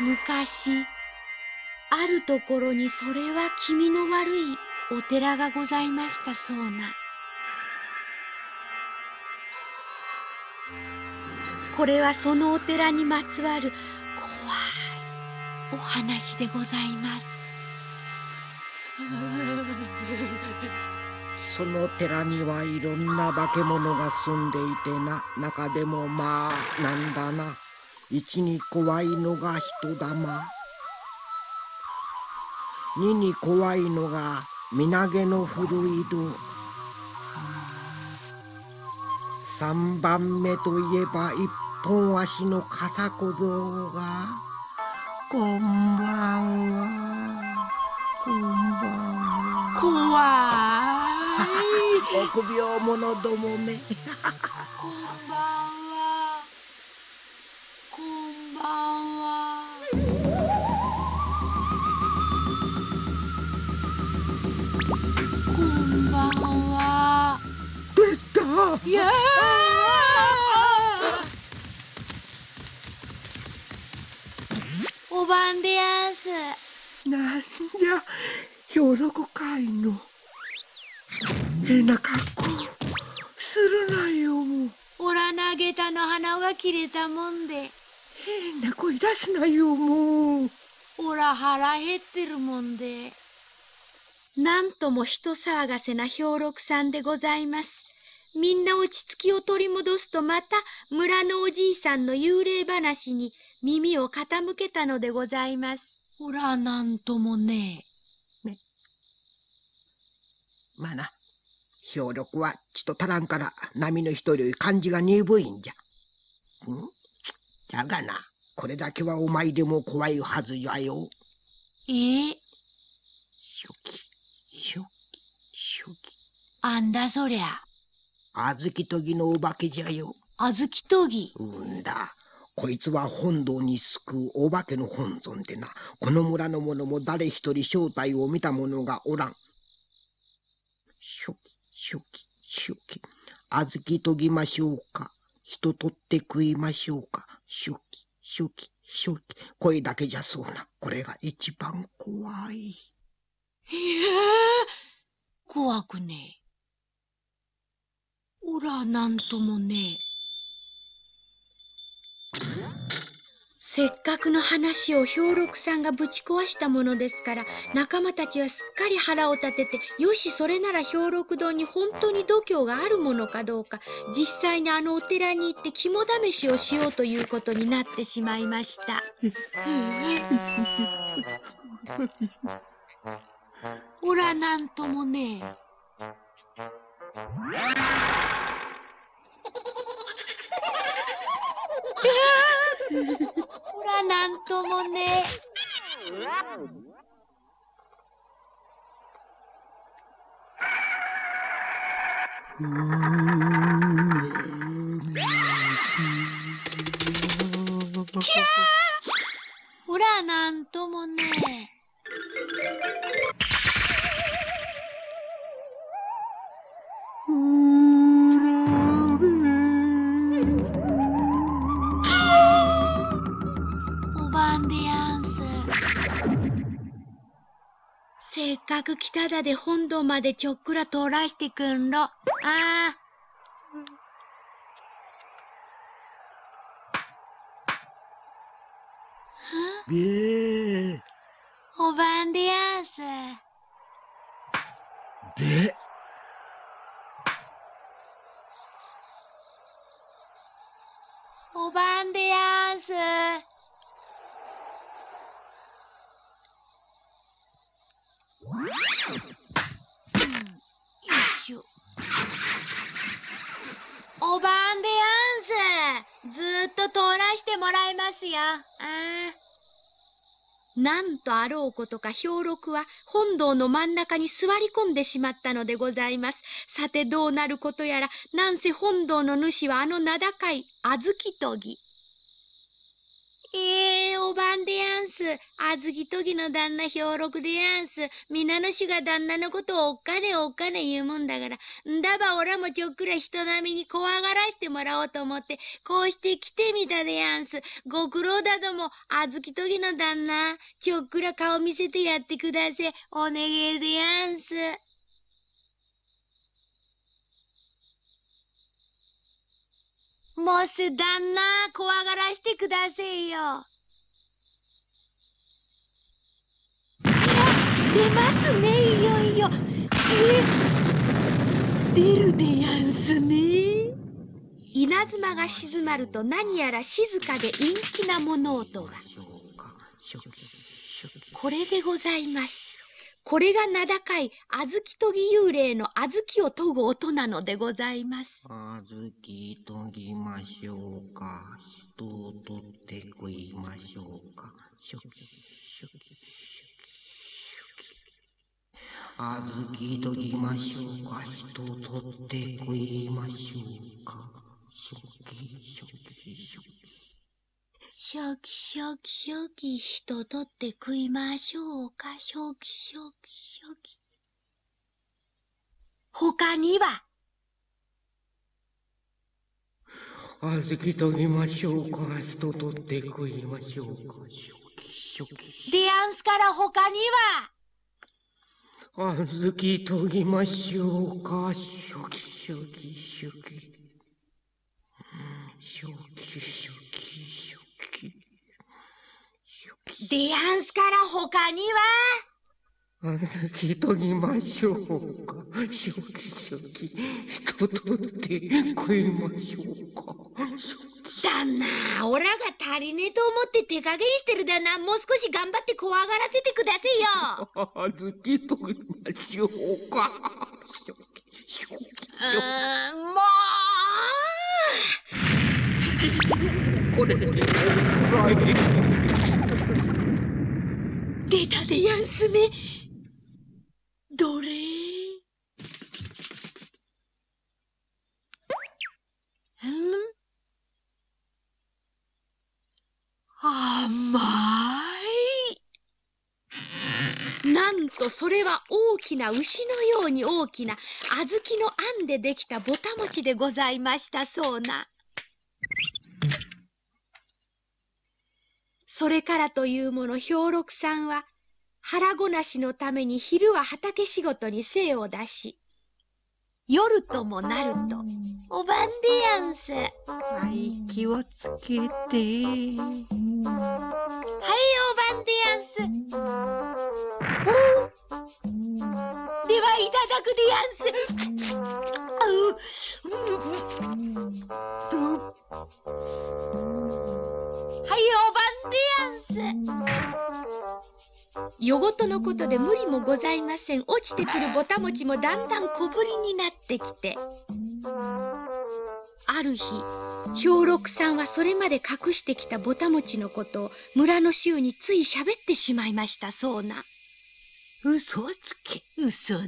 昔、あるところにそれは気味の悪いお寺がございましたそうな。これはそのお寺にまつわる怖いお話でございます。その寺にはいろんな化け物が住んでいてな、中でもまあ、なんだな。一に怖いのが人玉。二に怖いのが身投げの古い戸。三番目といえば一本足の笠小僧が、こんばんは。こんばんは。怖い。臆病者どもめ。こんばんは。こんばんは。出たいやおばんでやんす。なんじゃ、の。変な格好、するなよ、もう。おら投げたの鼻が切れたもんで、変な声出すなよ、もう。おら腹減ってるもんで。なんとも人騒がせな兵六さんでございます。みんな落ち着きを取り戻すとまた村のおじいさんの幽霊話に耳を傾けたのでございます。おらなんともねまあな、兵六はちと足らんから、波の人より感じが鈍いんじゃ。ん？だがな、これだけはお前でも怖いはずじゃよ。え。え初期、初期、初期。あんだそりゃ。あずきとぎのお化けじゃよ。あずきとぎ。うんだ。こいつは本堂に救うお化けの本尊でな。この村の者も誰一人正体を見た者がおらん。初期、初期、初期。あずきとぎましょうか。人取って食いましょうか。初期、初期、初期。声だけじゃそうな。これが一番怖い。ええ怖くねえ。おらなんともねえ。せっかくの話を兵六さんがぶち壊したものですから、仲間たちはすっかり腹を立てて、よし、それなら兵六堂に本当に度胸があるものかどうか、実際にあのお寺に行って肝試しをしようということになってしまいました。おらなんともねえ。ほら、なんともね。うーほら、なんともね。せっかく来ただで本堂までちょっくら通らしてくんろ。ああ。べえ。おばんでやんす。で、おばんでやんす。ますよ。あなんとあろうことか兵六は本堂の真ん中に座り込んでしまったのでございます。さてどうなることやら、なんせ本堂の主はあの名高い小豆とぎ。ええおばんでやんす。あずきとぎの旦那兵六でやんす。皆の主が旦那のことをおっかねおっかね言うもんだから。んだばおらもちょっくら人並みに怖がらしてもらおうと思って、こうして来てみたでやんす。ご苦労だども、あずきとぎの旦那、ちょっくら顔見せてやってくだせ。お願いでやんす。もうす旦那、怖がらしてくだせえよ。出ますね、いよいよ。え、出るでやんすね。稲妻が静まると何やら静かで陰気な物音が。これでございます。これが名高い小豆研ぎ幽霊の小豆を研ぐ音なのでございます。小豆研ぎましょうか。人を取って食いましょうか。ショキショキショキショキ。小豆研ぎましょうか。人を取って食いましょうか。ショキショキショキ。ショキショキショキ人取って食いましょうか。ショキショキショキ。他にはあずきとぎましょうか。人取って食いましょうか。ショキショキ。デアンスから他にはあずきとぎましょうか。ショキショキショキ。ショキショキ。デアンスから他には？あずきとぎましょうか？しょきしょき、人とって食いましょうか？旦那、オラが足りねえと思って手加減してるだな。もう少し頑張って怖がらせてくだせよ。あずきとぎましょうか？しょきしょき。うん、もうこれでおくらい。出たでやんすね。どれ？甘い。なんとそれは大きな牛のように大きな小豆のあんでできたぼたもちでございましたそうな。それからというもの兵六さんは腹ごなしのために昼は畑仕事に精を出し、夜ともなると、おばんでやんす。はい、気をつけて。はい、おばんでやんす。おではいただくでやんす。はい、おでやんす。夜ごとのことで無理もございません。落ちてくるぼたもちもだんだん小ぶりになってきて。ある日、兵六さんはそれまで隠してきたぼたもちのことを村の衆につい喋ってしまいましたそうな。嘘つき。嘘だ。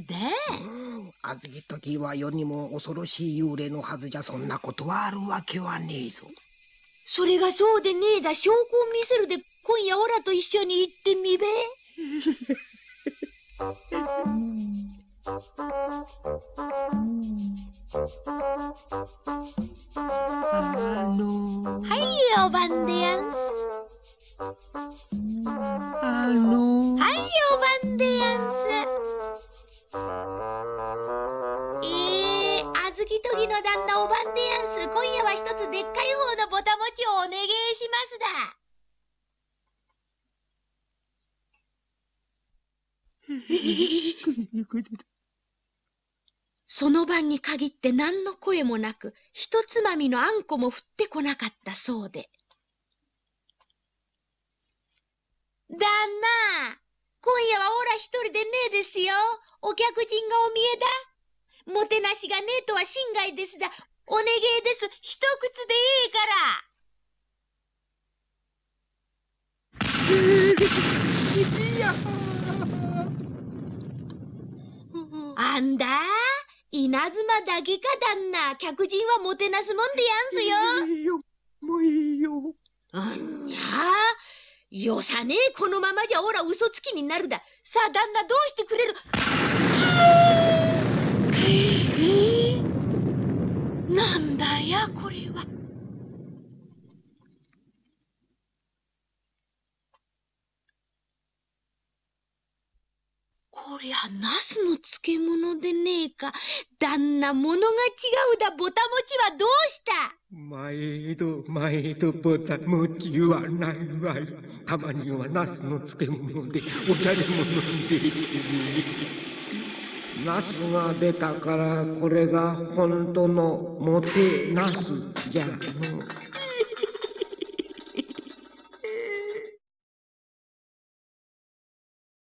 あずきときは世にも恐ろしい幽霊のはずじゃそんなことはあるわけはねえぞ。それがそうでねえだ。証拠を見せるで今夜オラと一緒に行ってみべ。あのはい、おばんでやんす。あのはい、おばんでやんす。えー、あずきとぎの旦那おばんでやんす。今夜は一つでっかい方のぼたもちをお願いしますだ。その晩に限って何の声もなく、ひとつまみのあんこも降ってこなかったそうで。旦那、今夜はオラ一人でねえですよ。お客人がお見えだ。もてなしがねえとは心外ですが、お願いです。一口でいいから。あんだ稲妻だけか旦那。客人はもてなすもんでやんすよ。いいよ。もういいよ。あんにゃよさねえ、このままじゃおら嘘つきになるだ。さあ、旦那どうしてくれるだ、これは。こりゃ、ナスの漬物でねえか。旦那、物が違うだ。ぼたもちはどうした？毎度毎度ぼたもちはないわい。たまにはナスの漬物でお茶でも飲んでいける。ナスが出たからこれが本当のモテナスじゃの。